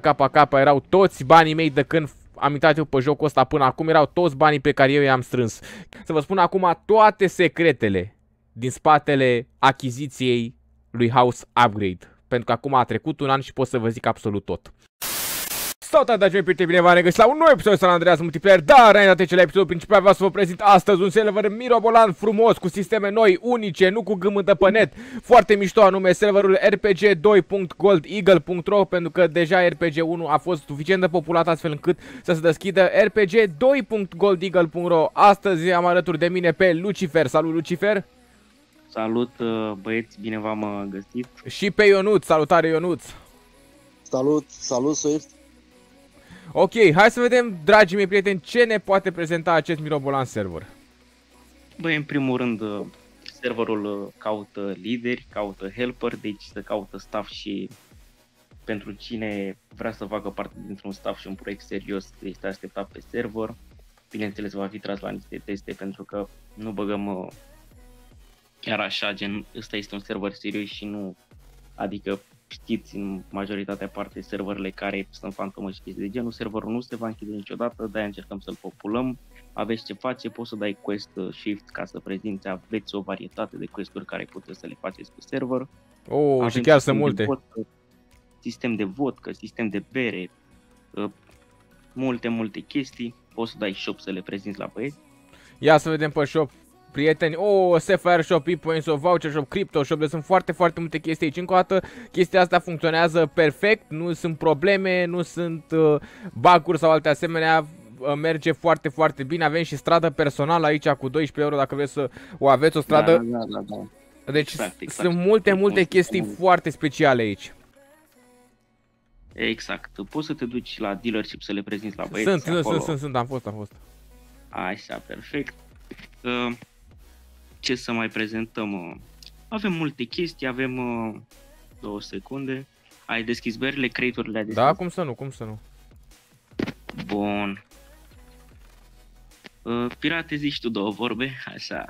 capa capa erau toți banii mei de când am intrat eu pe jocul ăsta până acum, erau toți banii pe care eu i-am strâns. Să vă spun acum toate secretele din spatele achiziției lui House Upgrade. Pentru că acum a trecut un an și pot să vă zic absolut tot. Salutare, dragi mei, prieteni, bine v-am regăsit la un nou episod de Andreas Multiplayer, dar înainte de la episodul principal vreau să vă prezint astăzi un server mirobolan frumos, cu sisteme noi, unice, nu cu gâmântă pe net, foarte mișto anume serverul rpg2.goldeagle.ro pentru că deja RPG1 a fost suficient de populat astfel încât să se deschidă rpg2.goldeagle.ro Astăzi am alături de mine pe Lucifer, salut Lucifer! Salut uh, băieți, bine v-am uh, găsit. Și pe Ionuț, salutare Ionuț! Salut, salut Swift! Ok, hai să vedem, dragii mei prieteni, ce ne poate prezenta acest mirobolan server. Băi, în primul rând, uh, serverul caută lideri, caută helper, deci să caută staff și pentru cine vrea să facă parte dintr-un staff și un proiect serios este așteptat pe server. Bineînțeles, va fi tras la niște teste pentru că nu băgăm chiar așa, gen, ăsta este un server serios și nu, adică știți în majoritatea parte serverele care sunt fantomă și chestii de genul, serverul nu se va închide niciodată, de-aia încercăm să-l populăm, aveți ce face, poți să dai quest shift ca să prezinți, aveți o varietate de questuri care puteți să le faceți pe server. Oh, Avem și chiar sunt multe. Vot, sistem de vot, sistem de bere, uh, multe, multe chestii, poți să dai shop să le prezinți la băieți. Ia să vedem pe shop prieteni, oh, Sapphire Shop, E-Points of Voucher Shop, Crypto Shop, deci sunt foarte, foarte multe chestii aici. Încă o dată, chestia asta funcționează perfect, nu sunt probleme, nu sunt uh, bug-uri sau alte asemenea, uh, merge foarte, foarte bine. Avem și stradă personală aici cu 12 euro dacă vreți să o aveți, o stradă. Da, da, da, da. Deci exact, exact. sunt multe, multe chestii foarte speciale aici. Exact. Poți să te duci la dealership să le prezinți la băieți Sunt, acolo. sunt, sunt, sunt, am fost, am fost. Așa, perfect. Uh, ce să mai prezentăm? Avem multe chestii, avem uh, două secunde. Ai deschis berile, creatorile ai deschis? Da, cum să nu, cum să nu. Bun. Uh, pirate zici tu două vorbe, așa.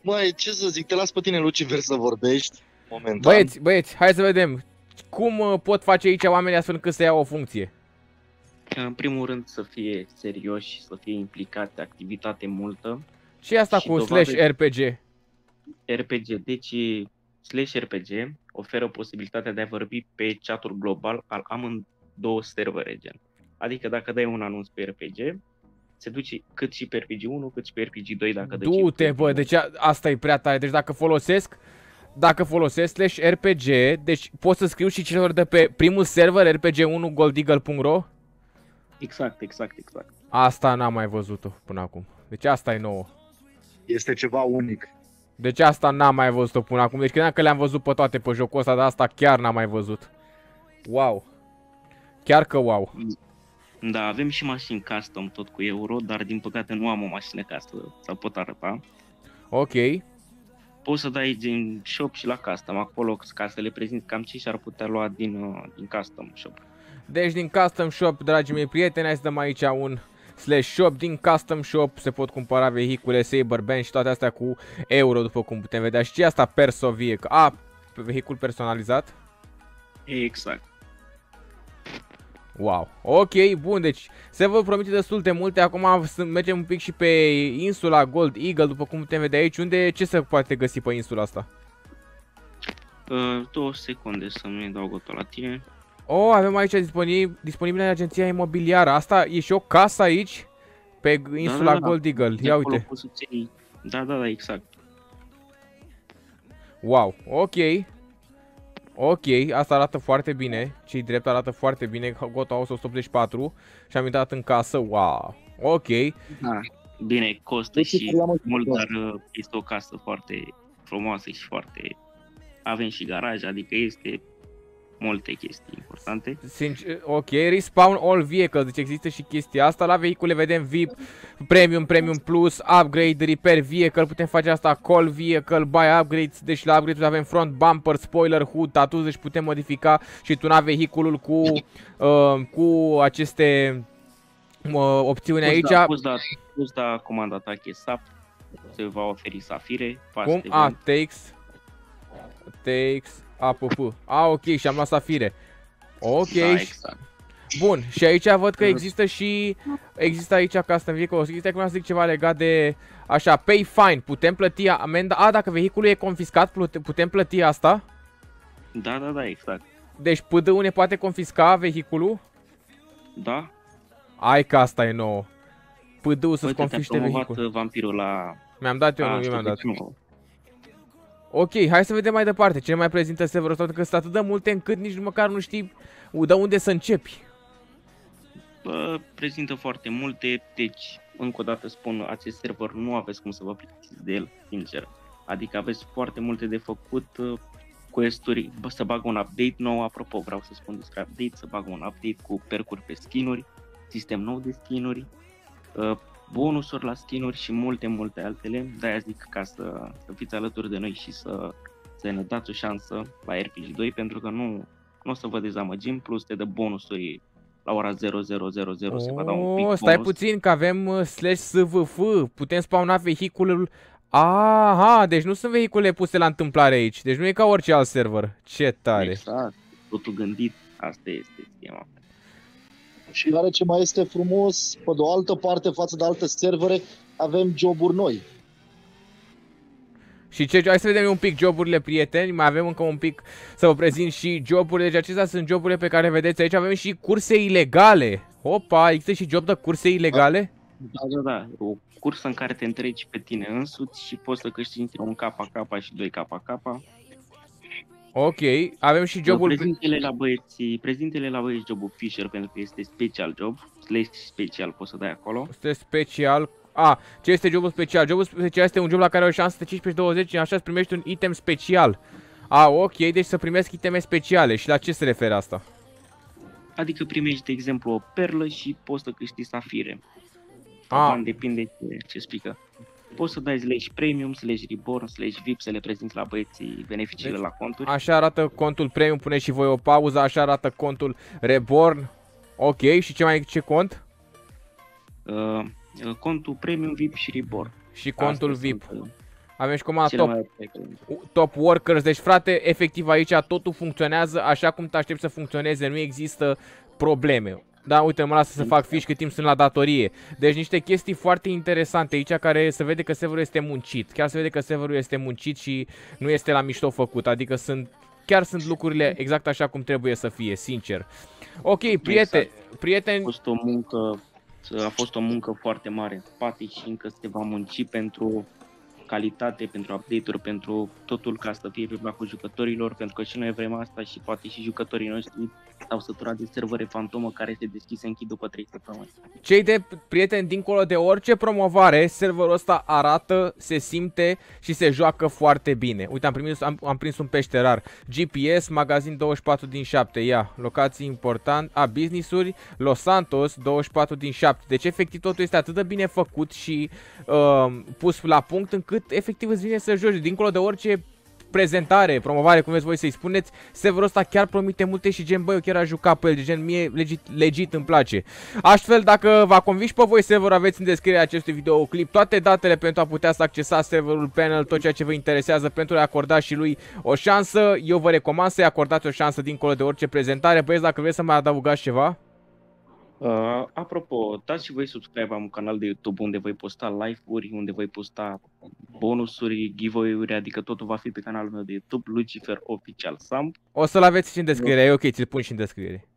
Măi, ce să zic, te las pe tine, Lucifer, să vorbești momentan. Băieți, băieți, hai să vedem. Cum uh, pot face aici oamenii astfel încât să iau o funcție? În primul rând să fie serioși, să fie implicați, activitate multă. Și asta și cu slash RPG? RPG, deci slash RPG oferă posibilitatea de a vorbi pe chatul global al amândouă servere, gen. Adică dacă dai un anunț pe RPG, se duce cât și pe RPG 1, cât și pe RPG 2 dacă Du-te, bă, deci asta e prea tare. Deci dacă folosesc dacă folosesc slash RPG, deci pot să scriu și celor de pe primul server rpg1goldeagle.ro? Exact, exact, exact. Asta n-am mai văzut-o până acum. Deci asta e nouă este ceva unic. Deci asta n-am mai văzut-o până acum. Deci credeam că le-am văzut pe toate pe jocul ăsta, dar asta chiar n-am mai văzut. Wow. Chiar că wow. Da, avem și mașini custom tot cu euro, dar din păcate nu am o mașină ca să, să pot arăta. Ok. Poți să dai din shop și la custom acolo ca să le prezinți cam ce și-ar putea lua din, uh, din custom shop. Deci din custom shop, dragii mei prieteni, hai să dăm aici un slash shop. Din custom shop se pot cumpăra vehicule, saber band și toate astea cu euro, după cum putem vedea. Și ce asta perso vehicle? A, vehicul personalizat? Exact. Wow. Ok, bun, deci se vă promite destul de multe. Acum să mergem un pic și pe insula Gold Eagle, după cum putem vedea aici. Unde, ce se poate găsi pe insula asta? Uh, două secunde să-mi dau gotul la tine. Oh, avem aici disponibil, disponibil în agenția imobiliară. Asta e și o casă aici? Pe insula da, da, da. Gold Eagle. Ia uite. Da, da, da, exact. Wow, ok. Ok, asta arată foarte bine. Cei drept arată foarte bine. Goto House 184 și am intrat în casă. Wow. Ok. Da. Bine, costă deci și mult, dar uh, este o casă foarte frumoasă și foarte... Avem și garaj, adică este multe chestii importante. Sincer, ok, respawn all vehicles, deci există și chestia asta. La vehicule vedem VIP, Premium, Premium Plus, Upgrade, Repair Vehicle, putem face asta Call Vehicle, Buy Upgrades, deci la upgrades avem Front Bumper, Spoiler, Hood, Tattoos, deci putem modifica și tuna vehiculul cu, uh, cu aceste uh, opțiuni poți aici. Da, poți, da, poți da comanda ta SAP, se va oferi safire. Cum? A, takes, takes, APP. A, ok, și am luat safire. Ok, Da, și- exact. bun. Și aici văd că există și... Există aici Custom Vehicles. Există cum să zic ceva legat de... Așa, pay fine. Putem plăti amenda... A, dacă vehiculul e confiscat, plute- putem plăti asta? Da, da, da, exact. Deci PD-ul ne poate confisca vehiculul? Da? Ai că asta e nouă. PD-ul să-ți Uite, te-a confiște promovat vehiculul. uh, vampirul la... Mi-am dat eu, A, nu, eu știu mi-am că dat. nu. Ok, hai să vedem mai departe. Ce ne mai prezintă serverul ăsta? Pentru că sunt atât de multe încât nici măcar nu știi de unde să începi. Bă, prezintă foarte multe, deci, încă o dată spun, acest server nu aveți cum să vă plictisiți de el, sincer. Adică aveți foarte multe de făcut, uh, quest-uri, bă, să bagă un update nou, apropo, vreau să spun despre update, să bagă un update cu percuri pe skinuri, sistem nou de skinuri, uh, bonusuri la skinuri și multe, multe altele. De-aia zic ca să, să fiți alături de noi și să, să ne dați o șansă la RPG 2, pentru că nu, nu o să vă dezamăgim, plus te dă bonusuri la ora 0000 se va da un pic Oh, stai bonus. puțin că avem uh, slash SVF. Putem spawna vehiculul... Aha, deci nu sunt vehicule puse la întâmplare aici. Deci nu e ca orice alt server. Ce tare. Exact, totul gândit, asta este schema. Și are ce mai este frumos, pe de o altă parte față de alte servere, avem joburi noi. Și ce, hai să vedem un pic joburile, prieteni. Mai avem încă un pic să vă prezint și joburile. Deci acestea sunt joburile pe care vedeți aici. Avem și curse ilegale. Opa, există și job de curse ilegale? Da, da, da, o cursă în care te întregi pe tine însuți și poți să câștigi între un KK și 2 KK. Ok, avem și jobul... Prezintele la băieți, prezintele la băieți jobul Fisher pentru că este special job, slash special poți să dai acolo. Este special. A, ce este jobul special? Jobul special este un job la care ai o șansă de 15-20 așa îți primești un item special. A, ok, deci să primesc iteme speciale. Și la ce se referă asta? Adică primești, de exemplu, o perlă și poți să câștigi safire. Ah. Bani depinde ce, ce spică. Poți să dai slash premium, slash reborn, slash VIP să le prezinți la băieții beneficiile Deci, la conturi. Așa arată contul premium, puneți și voi o pauză, așa arată contul reborn. Ok, și ce mai ce cont? Uh, uh, contul premium, VIP și reborn. Și contul Astea VIP. sunt, uh, Avem și comanda cele top, mai frecvente. top workers. Deci frate, efectiv aici totul funcționează așa cum te aștepți să funcționeze, nu există probleme. Da, uite, mă lasă să fac fiș cât timp sunt la datorie. Deci niște chestii foarte interesante aici care se vede că serverul este muncit. Chiar se vede că serverul este muncit și nu este la mișto făcut. Adică sunt chiar sunt lucrurile exact așa cum trebuie să fie, sincer. Ok, prieteni, A prieteni, fost o muncă, a fost o muncă foarte mare în spate și încă se va munci pentru calitate, pentru update-uri, pentru totul ca să fie pe placul jucătorilor, pentru că și noi vrem asta și poate și jucătorii noștri s-au săturat de servere fantomă care se deschid se închid după 3 săptămâni. cei de prieteni dincolo de orice promovare, serverul ăsta arată, se simte și se joacă foarte bine. Uite, am, primit, am, am prins un pește rar. GPS, magazin 24 din 7, ia, locații important, a, business-uri, Los Santos, 24 din 7. Deci, efectiv, totul este atât de bine făcut și uh, pus la punct încât, efectiv, îți vine să joci dincolo de orice prezentare, promovare, cum vreți voi să-i spuneți, serverul ăsta chiar promite multe și gen, bă, eu chiar aș juca pe el, gen, mie legit, legit îmi place. Astfel, dacă v-a convins pe voi serverul, aveți în descrierea acestui videoclip toate datele pentru a putea să accesați serverul panel, tot ceea ce vă interesează pentru a acorda și lui o șansă. Eu vă recomand să-i acordați o șansă dincolo de orice prezentare. Băieți, dacă vreți să mai adăugați ceva? Uh, apropo, dați și voi subscribe, am un canal de YouTube unde voi posta live-uri, unde voi posta bonusuri, giveaway-uri, adică totul va fi pe canalul meu de YouTube, Lucifer Official Sam. O să-l aveți și în descriere, e ok, ți-l pun și în descriere.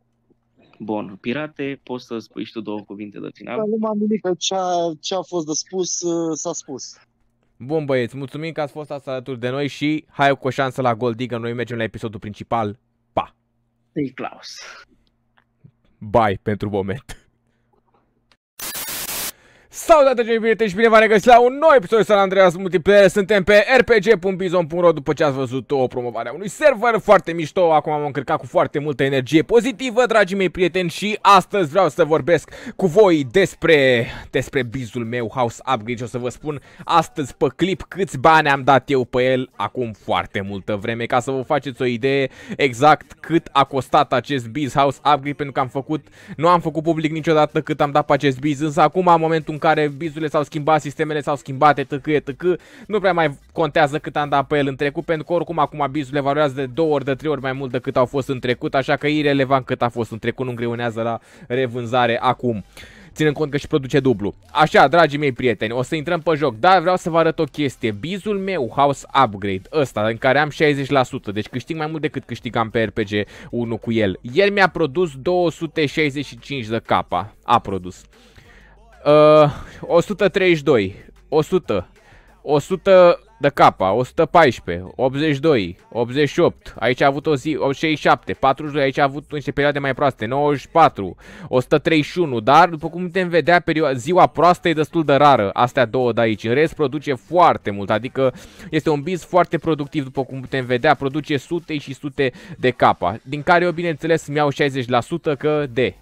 Bun, pirate, poți să spui și tu două cuvinte de final? Da, Nu m-am nimic, că ce a, ce a fost de spus, uh, s-a spus. Bun băieți, mulțumim că ați fost astăzi alături de noi și hai cu o șansă la Gold Digger, noi mergem la episodul principal. Pa! Hey, Klaus. Bye pentru moment. Salutare, dragi prieteni și bine v-am regăsit la un nou episod de San Andreas Multiplayer. Suntem pe rpg.bizon.ro după ce ați văzut o promovare a unui server foarte mișto. Acum am încărcat cu foarte multă energie pozitivă, dragii mei prieteni, și astăzi vreau să vorbesc cu voi despre, despre bizul meu House Upgrade și o să vă spun astăzi pe clip câți bani am dat eu pe el acum foarte multă vreme, ca să vă faceți o idee exact cât a costat acest biz House Upgrade, pentru că am făcut, nu am făcut public niciodată cât am dat pe acest biz, însă acum, în momentul în care care bizurile s-au schimbat, sistemele s-au schimbat, etc, etc. Nu prea mai contează cât am dat pe el în trecut, pentru că oricum acum bizurile valorează de două ori, de trei ori mai mult decât au fost în trecut, așa că e irrelevant cât a fost în trecut, nu îngreunează la revânzare acum ținând cont că și produce dublu. Așa, dragii mei prieteni, o să intrăm pe joc, dar vreau să vă arăt o chestie. Bizul meu, House Upgrade, ăsta, în care am 60%, deci câștig mai mult decât câștigam pe RPG 1 cu el. El mi-a produs 265 de capa, a produs. Uh, 132, 100, 100 de capa, 114, 82, 88, aici a avut o zi, 67, 42, aici a avut niște perioade mai proaste, 94, 131, dar după cum putem vedea, ziua proastă e destul de rară, astea două de aici, în rest produce foarte mult, adică este un biz foarte productiv după cum putem vedea, produce sute și sute de capa, din care eu bineînțeles mi-au 60% că de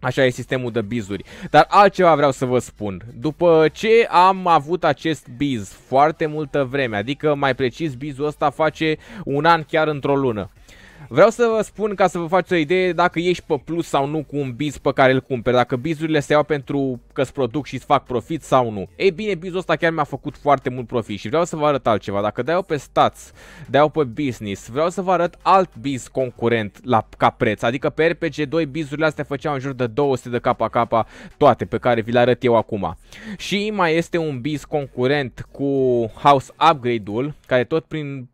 Așa e sistemul de bizuri. Dar altceva vreau să vă spun. După ce am avut acest biz foarte multă vreme, adică mai precis bizul ăsta face un an chiar într-o lună. Vreau să vă spun ca să vă faceți o idee dacă ești pe plus sau nu cu un biz pe care îl cumperi, dacă bizurile se iau pentru că îți produc și îți fac profit sau nu. Ei bine, bizul ăsta chiar mi-a făcut foarte mult profit și vreau să vă arăt altceva. Dacă dai pe stats, dai pe business, vreau să vă arăt alt biz concurent la, ca preț. Adică pe RPG 2 bizurile astea făceau în jur de 200 de KK toate pe care vi le arăt eu acum. Și mai este un biz concurent cu House Upgrade-ul, care tot prin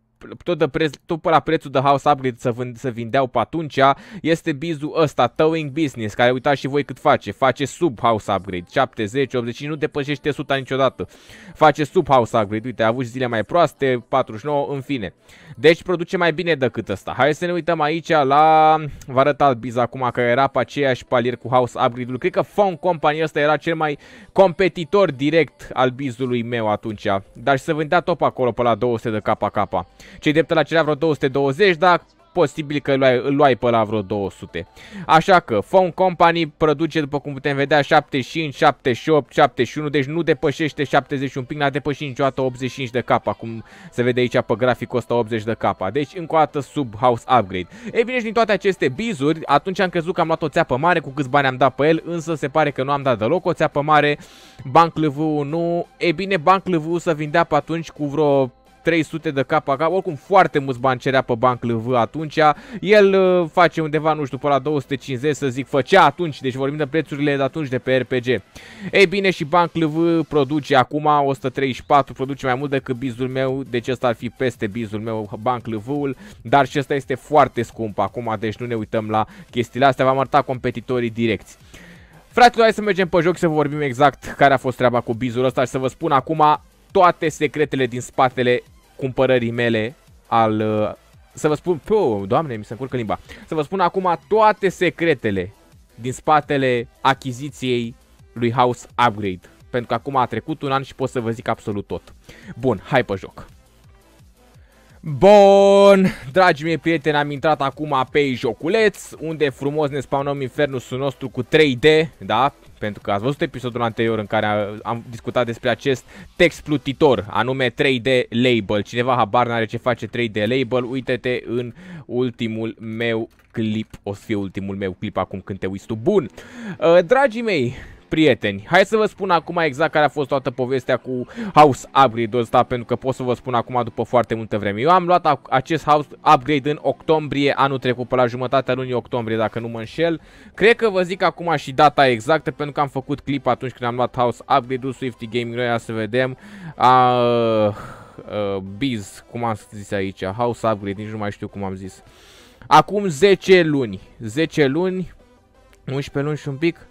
tot, de preț, tot pe la prețul de house upgrade să, vând, să vindeau pe atunci, este bizul ăsta, Towing Business, care uitați și voi cât face. Face sub house upgrade, 70, 80 și nu depășește 100 niciodată. Face sub house upgrade, uite, a avut zile mai proaste, 49, în fine. Deci produce mai bine decât ăsta. Hai să ne uităm aici la... Vă arăt alt biz acum, că era pe aceeași palier cu house upgrade-ul. Cred că Phone Company ăsta era cel mai competitor direct al bizului meu atunci. Dar și să vândea top acolo pe la 200 de KK. Cei drept la cerea vreo 220, dar posibil că îl luai, îl luai pe la vreo 200. Așa că Phone Company produce, după cum putem vedea, 75, 78, 71, deci nu depășește 71 pic, n-a depășit niciodată 85 de capa, cum se vede aici pe grafic, costă 80 de capa. Deci încă o dată sub House Upgrade. Ei bine, și din toate aceste bizuri, atunci am crezut că am luat o țeapă mare, cu câți bani am dat pe el, însă se pare că nu am dat deloc o țeapă mare. Bank LV nu. Ei bine, Bank LV să vindea pe atunci cu vreo 300 de KK, oricum foarte mulți bani cerea pe banc LV atunci, el uh, face undeva, nu știu, pe la 250 să zic, făcea atunci, deci vorbim de prețurile de atunci de pe RPG. Ei bine, și banc LV produce acum 134, produce mai mult decât bizul meu, deci ăsta ar fi peste bizul meu, banc LV-ul, dar și ăsta este foarte scump acum, deci nu ne uităm la chestiile astea, v-am arătat competitorii direcți. Fraților, hai să mergem pe joc să vorbim exact care a fost treaba cu bizul ăsta și să vă spun acum toate secretele din spatele cumpărării mele al... Uh, să vă spun... Oh, doamne, mi se încurcă limba. Să vă spun acum toate secretele din spatele achiziției lui House Upgrade. Pentru că acum a trecut un an și pot să vă zic absolut tot. Bun, hai pe joc. Bun, dragii mei prieteni, am intrat acum pe joculeț, unde frumos ne spawnăm infernusul nostru cu 3D, da? Pentru că ați văzut episodul anterior în care am discutat despre acest text plutitor, anume 3D label. Cineva habar n-are ce face 3D label, uite-te în ultimul meu clip, o să fie ultimul meu clip acum când te uiți tu. Bun, uh, dragii mei, prieteni. Hai să vă spun acum exact care a fost toată povestea cu House Upgrade-ul ăsta, pentru că pot să vă spun acum după foarte multă vreme. Eu am luat acest House Upgrade în octombrie anul trecut, pe la jumătatea lunii octombrie, dacă nu mă înșel. Cred că vă zic acum și data exactă, pentru că am făcut clip atunci când am luat House Upgrade-ul, Swifty Gaming, noi să vedem. Uh, uh, Biz, cum am zis aici, House Upgrade, nici nu mai știu cum am zis. Acum 10 luni, 10 luni, 11 luni și un pic,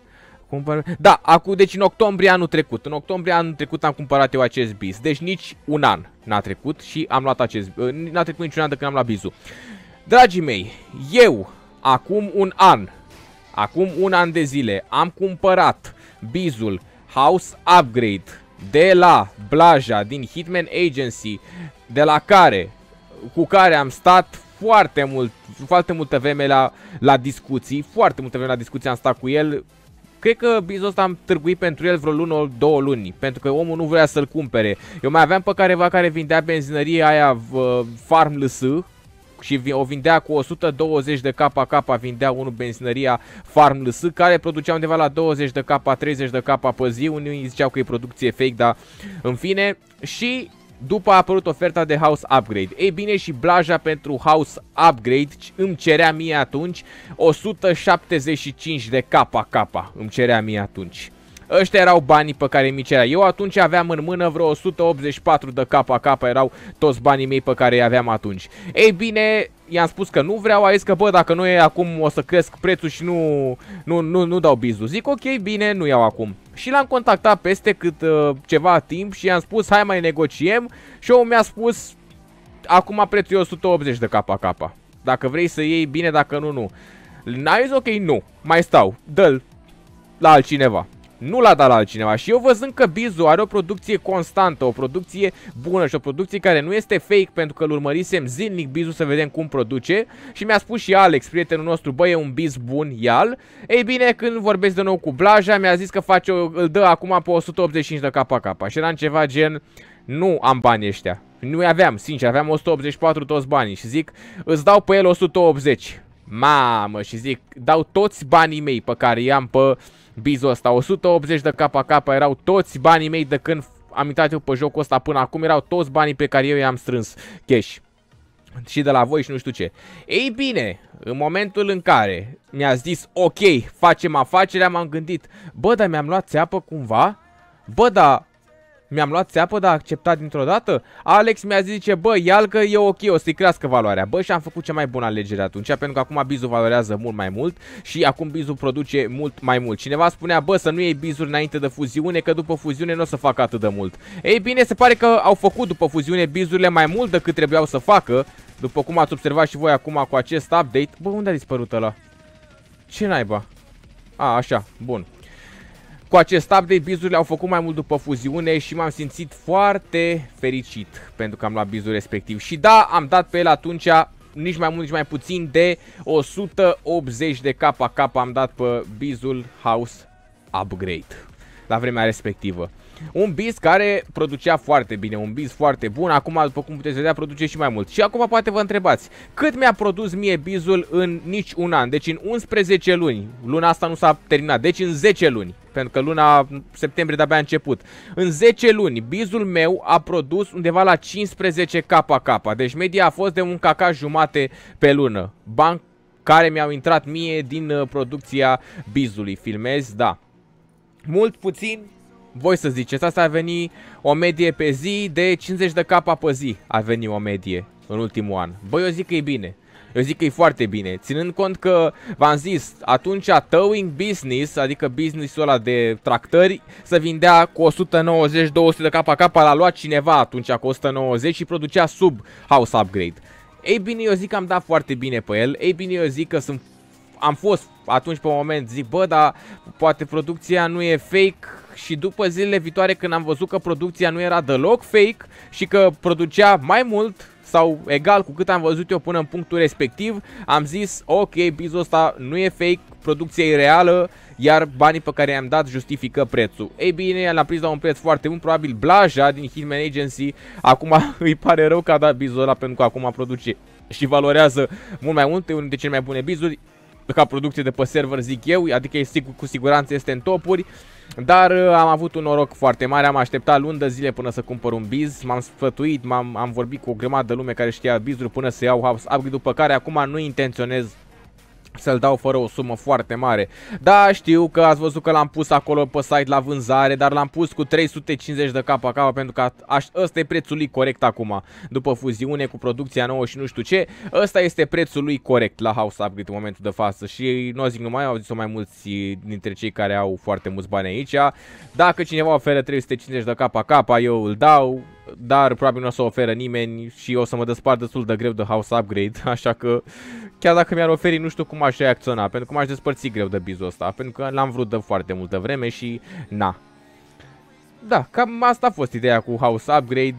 Cumpăr... Da, acum, deci în octombrie anul trecut. În octombrie anul trecut am cumpărat eu acest bis. Deci nici un an n-a trecut și am luat acest... N-a trecut niciun an de când am luat bizul. Dragii mei, eu, acum un an, acum un an de zile, am cumpărat bizul House Upgrade de la Blaja din Hitman Agency, de la care, cu care am stat foarte mult, foarte multă vreme la, la discuții, foarte multă vreme la discuții am stat cu el, Cred că bizul ăsta am târguit pentru el vreo lună, două luni, pentru că omul nu vrea să-l cumpere. Eu mai aveam pe careva care vindea benzinărie aia Farm LS, și o vindea cu 120 de KK, vindea unul benzinăria Farm LS, care producea undeva la 20 de K, 30 de K pe zi, unii ziceau că e producție fake, dar în fine, și după a apărut oferta de House Upgrade. Ei bine, și blaja pentru House Upgrade îmi cerea mie atunci 175 de KK, îmi cerea mie atunci. Ăștia erau banii pe care mi cerea. Eu atunci aveam în mână vreo 184 de KK, erau toți banii mei pe care îi aveam atunci. Ei bine, i-am spus că nu vreau, a zis că bă, dacă nu e acum o să cresc prețul și nu, nu, nu, nu dau bizul. Zic ok, bine, nu iau acum. Și l-am contactat peste cât uh, ceva timp și i-am spus hai mai negociem și omul mi-a spus acum prețul e 180 de KK. Dacă vrei să iei bine, dacă nu, nu. N-a zis ok, nu, mai stau, dă-l la altcineva nu l-a dat la altcineva. Și eu văzând că Bizu are o producție constantă, o producție bună și o producție care nu este fake pentru că îl urmărisem zilnic Bizu să vedem cum produce și mi-a spus și Alex, prietenul nostru, bă, e un biz bun, ial. Ei bine, când vorbesc de nou cu Blaja, mi-a zis că face o, îl dă acum pe 185 de KK și era ceva gen, nu am bani ăștia. Nu aveam, sincer, aveam 184 toți banii și zic, îți dau pe el 180. Mamă, și zic, dau toți banii mei pe care i-am pe bizul ăsta. 180 de KK erau toți banii mei de când am intrat eu pe jocul ăsta până acum, erau toți banii pe care eu i-am strâns cash. Și de la voi și nu știu ce. Ei bine, în momentul în care mi-a zis ok, facem afacerea, m-am gândit, bă, dar mi-am luat țeapă cumva? Bă, dar mi-am luat țeapă, dar a acceptat dintr-o dată? Alex mi-a zis, zice, bă, ia că e ok, o să-i crească valoarea. Bă, și am făcut cea mai bună alegere atunci, pentru că acum bizul valorează mult mai mult și acum bizul produce mult mai mult. Cineva spunea, bă, să nu iei bizuri înainte de fuziune, că după fuziune nu o să facă atât de mult. Ei bine, se pare că au făcut după fuziune bizurile mai mult decât trebuiau să facă, după cum ați observat și voi acum cu acest update. Bă, unde a dispărut ăla? Ce naiba? A, așa, bun. Cu acest update, bizurile au făcut mai mult după fuziune și m-am simțit foarte fericit pentru că am luat bizul respectiv. Și da, am dat pe el atunci nici mai mult, nici mai puțin de 180 de KK am dat pe bizul House Upgrade la vremea respectivă. Un biz care producea foarte bine, un biz foarte bun, acum după cum puteți vedea produce și mai mult. Și acum poate vă întrebați, cât mi-a produs mie bizul în nici un an, deci în 11 luni, luna asta nu s-a terminat, deci în 10 luni, pentru că luna septembrie de-abia a început. În 10 luni, bizul meu a produs undeva la 15 KK, deci media a fost de un KK jumate pe lună. Bani care mi-au intrat mie din uh, producția bizului. Filmez, da. Mult, puțin, voi să ziceți, asta a venit o medie pe zi de 50 de capa pe zi. A venit o medie în ultimul an. Băi, eu zic că e bine. Eu zic că e foarte bine, ținând cont că, v-am zis, atunci towing business, adică businessul ăla de tractări, să vindea cu 190-200 de KK, l-a luat cineva atunci cu 190 și producea sub house upgrade. Ei bine, eu zic că am dat foarte bine pe el, ei bine, eu zic că sunt am fost atunci pe moment, zic, bă, dar poate producția nu e fake și după zilele viitoare când am văzut că producția nu era deloc fake și că producea mai mult sau egal cu cât am văzut eu până în punctul respectiv, am zis, ok, bizul ăsta nu e fake, producția e reală, iar banii pe care i-am dat justifică prețul. Ei bine, l-am prins la un preț foarte bun, probabil Blaja din Hitman Agency, acum îi pare rău că a dat bizul ăla pentru că acum produce și valorează mult mai mult, e unul dintre cele mai bune bizuri, ca producție de pe server, zic eu, adică e sigur, cu siguranță este în topuri. Dar uh, am avut un noroc foarte mare, am așteptat luni de zile până să cumpăr un biz, m-am sfătuit, m-am, am vorbit cu o grămadă de lume care știa bizuri până să iau house upgrade, după care acum nu intenționez să-l dau fără o sumă foarte mare. Da, știu că ați văzut că l-am pus acolo pe site la vânzare, dar l-am pus cu 350 de KK pentru că ăsta e prețul lui corect acum. După fuziune cu producția nouă și nu știu ce, ăsta este prețul lui corect la House Upgrade în momentul de față și nu zic numai, au zis-o mai mulți dintre cei care au foarte mulți bani aici. Dacă cineva oferă 350 de KK, eu îl dau, dar probabil nu o să oferă nimeni și o să mă despart destul de greu de House Upgrade, așa că chiar dacă mi-ar oferi nu știu cum aș reacționa, pentru că m-aș despărți greu de bizul ăsta, pentru că l-am vrut de foarte multă vreme și na. Da, cam asta a fost ideea cu House Upgrade,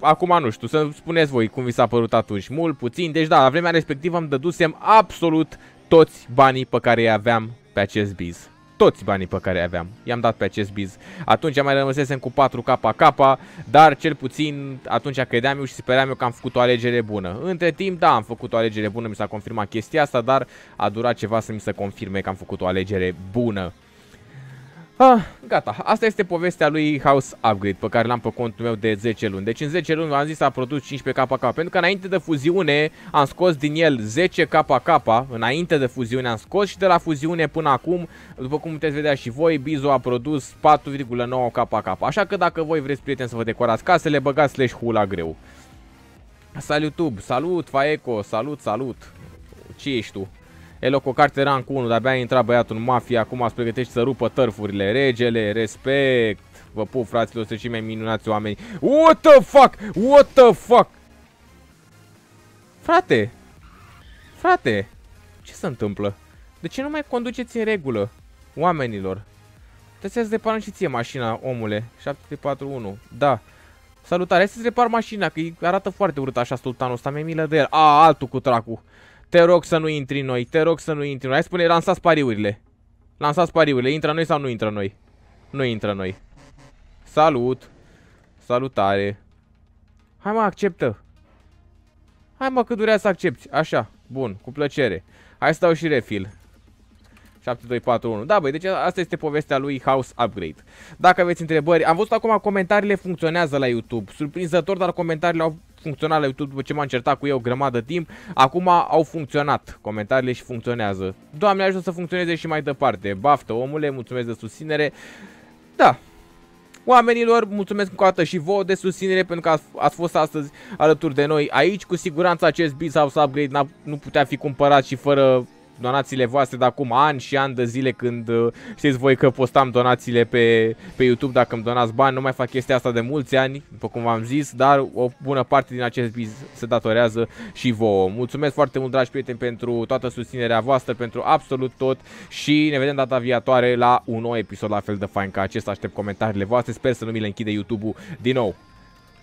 acum nu știu, să spuneți voi cum vi s-a părut atunci, mult, puțin, deci da, la vremea respectivă îmi dădusem absolut toți banii pe care îi aveam pe acest biz. Toți banii pe care aveam. I-am dat pe acest biz. Atunci mai rămăsesem cu 4 KK, dar cel puțin atunci credeam eu și speram eu că am făcut o alegere bună. Între timp, da, am făcut o alegere bună, mi s-a confirmat chestia asta, dar a durat ceva să mi se confirme că am făcut o alegere bună. Ah, gata, asta este povestea lui House Upgrade pe care l-am pe contul meu de 10 luni. Deci în 10 luni v-am zis a produs 15 KK pentru că înainte de fuziune am scos din el 10 KK, înainte de fuziune am scos și de la fuziune până acum, după cum puteți vedea și voi, Bizo a produs 4,9 KK. Așa că dacă voi vreți prieteni să vă decorați casele, băgați slash hula greu. Salut YouTube, salut Faeco, salut, salut. Ce ești tu? Elo cu o carte rank 1, de-abia a intrat băiatul în mafia, acum îți pregătești să rupă tărfurile. Regele, respect. Vă pup, fraților, să și mai minunați oameni. What the fuck? What the fuck? Frate! Frate! Ce se întâmplă? De ce nu mai conduceți în regulă? Oamenilor. Trebuie să-ți reparăm și ție mașina, omule. 741. Da. Salutare, hai să-ți repar mașina, că arată foarte urât așa sultanul ăsta. Mi-e milă de el. A, altul cu tracu. Te rog să nu intri noi, te rog să nu intri noi. Hai spune, lansați pariurile. Lansați pariurile, intră noi sau nu intră noi? Nu intră noi. Salut. Salutare. Hai mă, acceptă. Hai mă, cât durează să accepti. Așa, bun, cu plăcere. Hai să dau și refill. 7241. Da, băi, deci asta este povestea lui House Upgrade. Dacă aveți întrebări, am văzut acum comentariile funcționează la YouTube. Surprinzător, dar comentariile au funcționat la YouTube după ce m-am certat cu ei o grămadă timp. Acum au funcționat comentariile și funcționează. Doamne ajută să funcționeze și mai departe. Baftă, omule, mulțumesc de susținere. Da, Oamenilor, mulțumesc încă o dată și vouă de susținere pentru că ați, fost astăzi alături de noi aici. Cu siguranță acest Biz House Upgrade nu putea fi cumpărat și fără donațiile voastre de acum ani și ani de zile când uh, știți voi că postam donațiile pe, pe YouTube dacă îmi donați bani, nu mai fac chestia asta de mulți ani, după cum v-am zis, dar o bună parte din acest biz se datorează și vouă. Mulțumesc foarte mult, dragi prieteni, pentru toată susținerea voastră, pentru absolut tot și ne vedem data viitoare la un nou episod la fel de fain ca acesta. Aștept comentariile voastre, sper să nu mi le închide YouTube-ul din nou.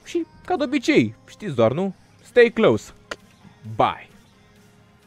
Și, ca de obicei, știți doar, nu? Stay close. Bye.